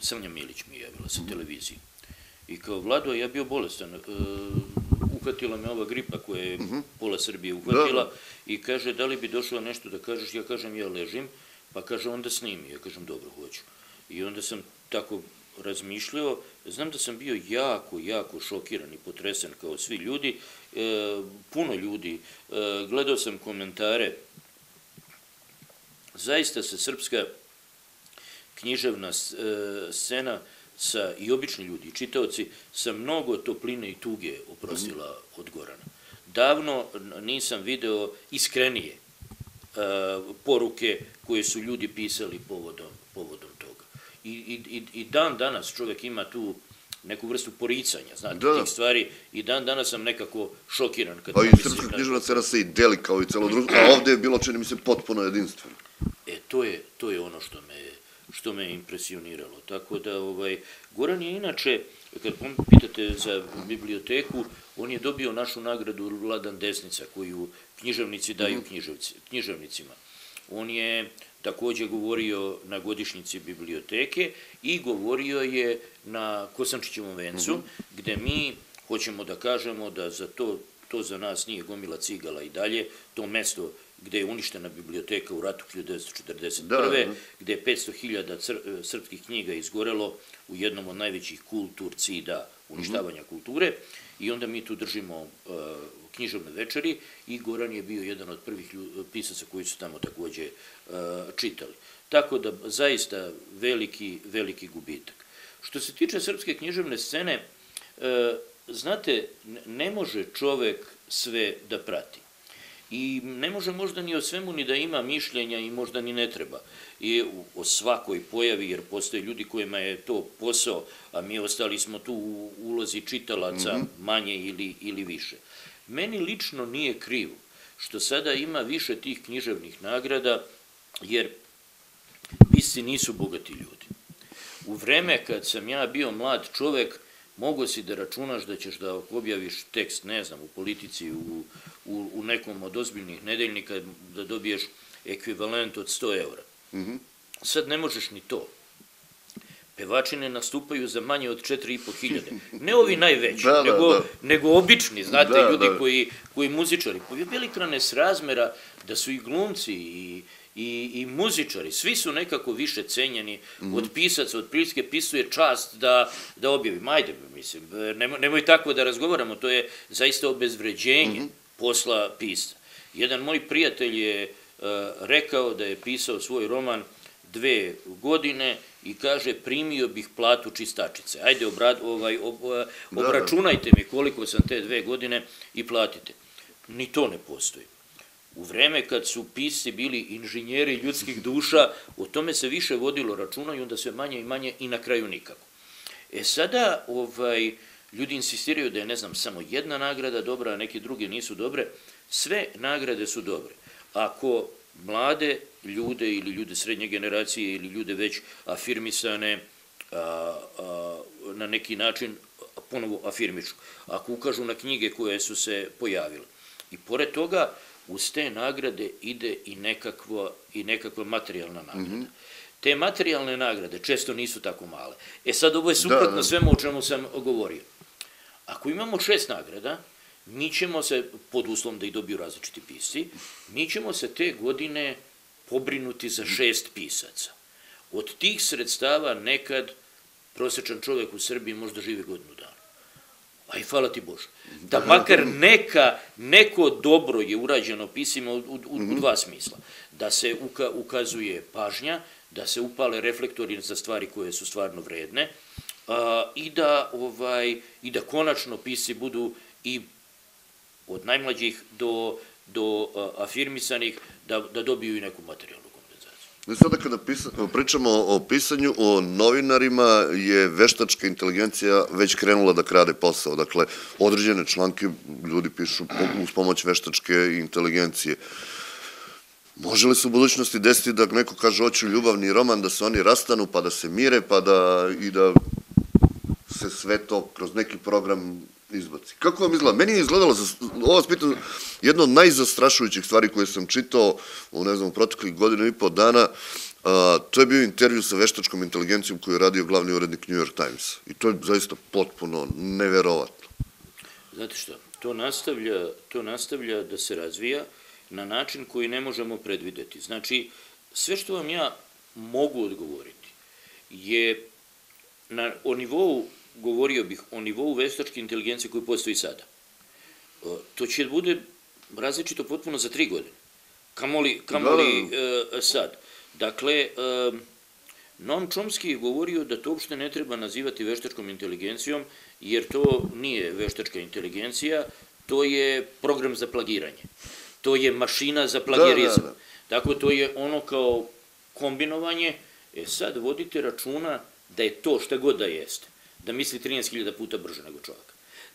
Sanja Milić mi je javila sa televiziji. I kao Vlado, ja bio bolestan, e, uhvatila me ova gripa koja je pola Srbije uhvatila i kaže, da li bi došlo nešto da kažeš, ja kažem, ja ležim, pa kaže, onda snimi, ja kažem, dobro, hoću. I onda sam tako razmišljao, znam da sam bio jako, jako šokiran i potresen kao svi ljudi, e, puno ljudi, e, gledao sam komentare, zaista se srpska književna e, scena sa, i obični ljudi, i čitaoci, sa mnogo topline i tuge oprostila od Gorana. Davno nisam video iskrenije e, poruke koje su ljudi pisali povodom, povodom toga. I, i, i- dan danas čovek ima tu neku vrstu poricanja, znate, Da. tih stvari, i dan danas sam nekako šokiran kad Pa i srpska na- književna scena se i deli kao i celo društvo, a ovde je bilo, čini mi se, potpuno jedinstveno. E, to je, to je ono što me, što me impresioniralo. Tako da, ovaj, Goran je inače, kad pom- pitate za biblioteku, on je dobio našu nagradu Vladan Desnica, koju književnici daju književci, književnicima. On je takođe govorio na godišnjici biblioteke i govorio je na Kosančićevom vencu, gde mi hoćemo da kažemo da za to, to za nas nije gomila cigala i dalje, to mesto gde je uništena biblioteka u ratu 1941. Da, da. gde je 500.000 cr- srpskih knjiga izgorelo u jednom od najvećih kulturcida uništavanja kulture i onda mi tu držimo uh, književne večeri i Goran je bio jedan od prvih pisaca koji su tamo takođe uh, čitali. Tako da zaista veliki, veliki gubitak. Što se tiče srpske književne scene, e, znate, ne može čovek sve da prati. I ne može možda ni o svemu ni da ima mišljenja i možda ni ne treba. I o svakoj pojavi, jer postoje ljudi kojima je to posao, a mi ostali smo tu u ulozi čitalaca manje ili, ili više. Meni lično nije krivo što sada ima više tih književnih nagrada, jer pisci nisu bogati ljudi. U vreme kad sam ja bio mlad čovek, mogo si da računaš da ćeš da objaviš tekst, ne znam, u politici, u, u, u nekom od ozbiljnih nedeljnika, da dobiješ ekvivalent od 100 eura. Sad ne možeš ni to. Pevači ne nastupaju za manje od 4,5 hiljade. Ne ovi najveći, Da, da, nego, da. nego obični, znate, Da, ljudi da. koji, koji muzičari. Pa je velika nesrazmera da su i glumci i, i, i muzičari, svi su nekako više cenjeni od pisaca, od prilike pisuje čast da, da objavi. Majde, mislim, nemoj, nemoj tako da razgovaramo, to je zaista obezvređenje posla pisca. Jedan moj prijatelj je e, rekao da je pisao svoj roman dve godine i kaže primio bih platu čistačice. Ajde, obrad, ovaj, ob, da. obračunajte mi koliko sam te dve godine i platite. Ni to ne postoji. U vreme kad su pisci bili inženjeri ljudskih duša, o tome se više vodilo računa i onda sve manje i manje i na kraju nikako. E sada, ovaj, ljudi insistiraju da je, ne znam, samo jedna nagrada dobra, a neke druge nisu dobre. Sve nagrade su dobre. Ako mlade ljude ili ljude srednje generacije ili ljude već afirmisane a, a, na neki način ponovo afirmišu. Ako ukažu na knjige koje su se pojavile. I pored toga, uz te nagrade ide i nekakva, i nekakva materijalna nagrada. Te materijalne nagrade često nisu tako male. E sad, ovo je suprotno da. svemu o čemu sam govorio. Ako imamo šest nagrada, mi ćemo se, pod uslovom da ih dobiju različiti pisci, mi ćemo se te godine pobrinuti za šest pisaca. Od tih sredstava nekad prosječan čovjek u Srbiji možda živi godinu dana. A i hvala ti Bože. Da makar neka, neko dobro je urađeno pisima u, u, u dva smisla. Da se uka, ukazuje pažnja, da se upale reflektori za stvari koje su stvarno vredne a, i, da, ovaj, i da konačno pisci budu i od najmlađih do, do a, afirmisanih da, da dobiju i neku materijalnu sada kada pričamo o pisanju, o novinarima je veštačka inteligencija već krenula da krade posao. Dakle, određene članke ljudi pišu uz pomoć veštačke inteligencije. Može li se u budućnosti desiti da neko kaže hoću ljubavni roman, da se oni rastanu, pa da se mire, pa da i da se sve to kroz neki program izbaci. Kako vam izgleda? Meni je izgledalo, ovo vas jedna od najzastrašujućih stvari koje sam čitao u, ne znam, proteklih godinu i po dana, to je bio intervju sa veštačkom inteligencijom koju je radio glavni urednik New York Times. I to je zaista potpuno neverovatno. Znate šta, to nastavlja, to nastavlja da se razvija na način koji ne možemo predvideti. Znači, sve što vam ja mogu odgovoriti je na, o nivou, govorio bih, o nivou veštačke inteligencije koji postoji sada. E, To će da bude različito potpuno za tri godine. Kamoli, kamoli e, sad. Dakle, e, Noam Chomsky je govorio da to uopšte ne treba nazivati veštačkom inteligencijom, jer to nije veštačka inteligencija, to je program za plagiranje. To je mašina za plagijerizam. da, da. Tako to je ono kao kombinovanje. E sad vodite računa da je to šta god da jeste. Da misli 13.000 puta brže nego čovjek.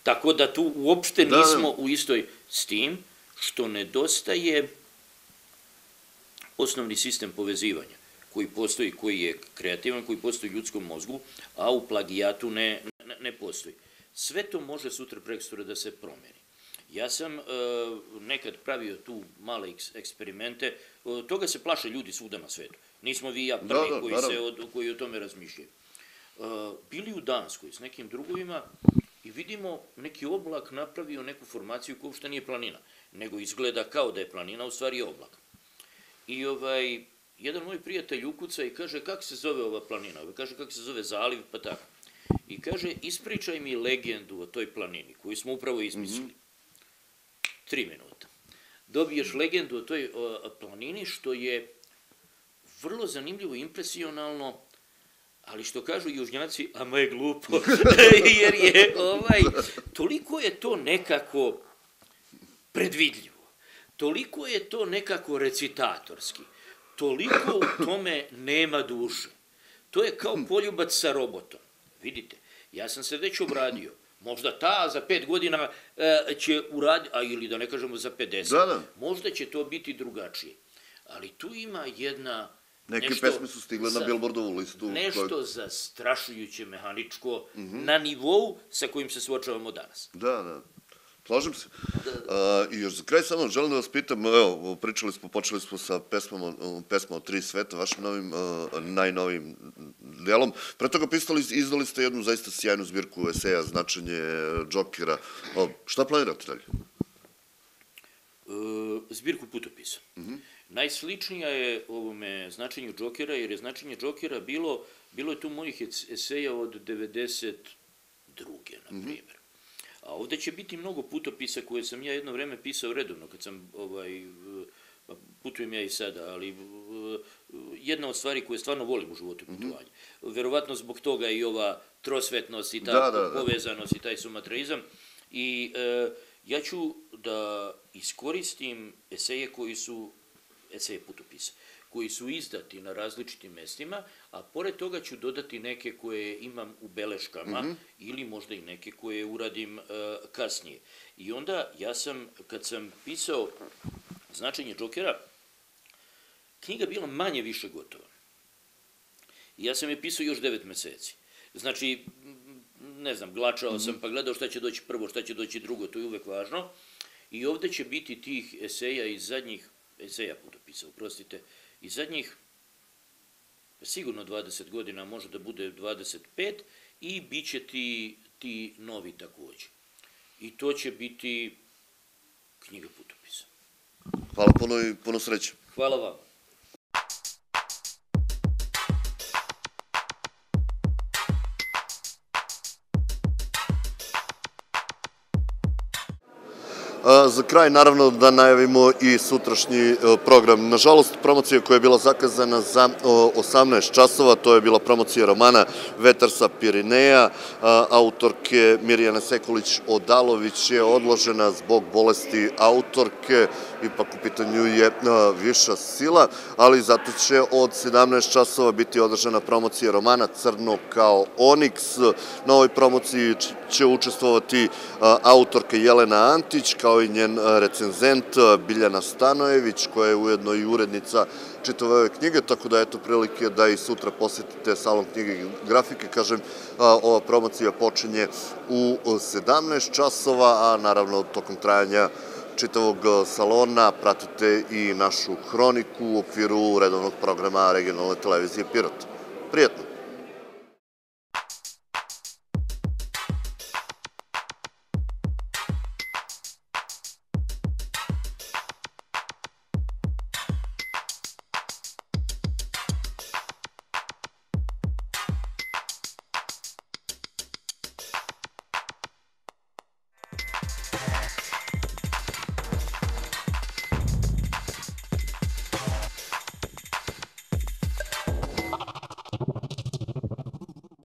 Tako da tu uopšte Da, da. nismo u istoj s tim što nedostaje osnovni sistem povezivanja koji postoji, koji je kreativan, koji postoji u ljudskom mozgu, a u plagijatu ne, ne, ne postoji. Sve to može sutra prekstora da se promeni. Ja sam e, nekad pravio tu male eks- eksperimente, e, toga se plaše ljudi svuda na svetu. Nismo vi i ja prvi Da, da, koji, se od, koji o tome razmišljaju. E, bili u Danskoj s nekim drugovima i vidimo neki oblak napravio neku formaciju koja uopšte nije planina, nego izgleda kao da je planina, u stvari je oblak. I ovaj, jedan moj prijatelj ukuca i kaže, kako se zove ova planina? Ovaj kaže, kako se zove zaliv, pa tako. I kaže, ispričaj mi legendu o toj planini, koju smo upravo izmislili. Tri minuta. Dobiješ legendu o toj o, planini, što je vrlo zanimljivo, impresionalno, ali što kažu južnjaci, a je glupo, jer je ovaj, toliko je to nekako predvidljivo. Toliko je to nekako recitatorski. Toliko u tome nema duše. To je kao poljubac sa robotom. Vidite, ja sam se već obradio. Možda ta za pet godina e, će uraditi, a ili da ne kažemo za 50. Da, da. Možda će to biti drugačije. Ali tu ima jedna Neke Nešto pesme su stigle na sa- Billboardovu listu. Nešto kojeg- zastrašujuće mehaničko Mhm. na nivou sa kojim se suočavamo danas. Da, da. Slažem se. A, I još za kraj samo želim da vas pitam, evo, pričali smo, počeli smo sa pesmama, pesma o tri sveta, vašim novim, a, najnovijim delom. Pre toga pisali, izdali ste jednu zaista sjajnu zbirku eseja, značenje Džokera. O, šta planirate dalje? Zbirku putopisa. Mhm. Najsličnija je ovome značenju Džokera, jer je značenje Džokera bilo, bilo je tu mojih es- eseja od 92. na Mhm. primjer. A ovde će biti mnogo putopisa koje sam ja jedno vreme pisao redovno, kad sam, ovaj, pa putujem ja i sada, ali jedna od stvari koje stvarno volim u životu je putovanje. Verovatno zbog toga i ova trosvetnost i ta Mhm. Da, da, da. povezanost i taj sumatrizam. I e, ja ću da iskoristim eseje koji su, eseje putopisa, koji su izdati na različitim mestima, a pored toga ću dodati neke koje imam u beleškama ili možda i neke koje uradim e, kasnije. I onda ja sam, kad sam pisao značenje Džokera, knjiga bila manje više gotova. I ja sam je pisao još devet meseci. Znači, ne znam, glačao sam pa gledao šta će doći prvo, šta će doći drugo, to je uvek važno. I ovde će biti tih eseja iz zadnjih, eseja putopisa, uprostite, iz zadnjih sigurno 20 godina, može da bude 25, i bit će ti, ti novi takođe. I to će biti knjiga putopisa. Hvala puno i puno sreće. Hvala vam. Za kraj, naravno, da najavimo i sutrašnji e, program. Nažalost, promocija koja je bila zakazana za o, 18 časova, to je bila promocija romana Vetar sa Pirineja, autorke Mirjana Sekulić-Odalović je odložena zbog bolesti autorke, ipak u pitanju je a, viša sila, ali zato će od 17 časova biti održana promocija romana Crno kao Oniks. Na ovoj promociji će učestvovati a, autorka Jelena Antić, kao i njen a, recenzent a, Biljana Stanojević, koja je ujedno i urednica čitave ove knjige, tako da eto prilike da i sutra posetite salon knjige i grafike. Kažem, a, ova promocija počinje u 17 časova, a naravno tokom trajanja čitavog salona pratite i našu hroniku u okviru redovnog programa regionalne televizije Pirot.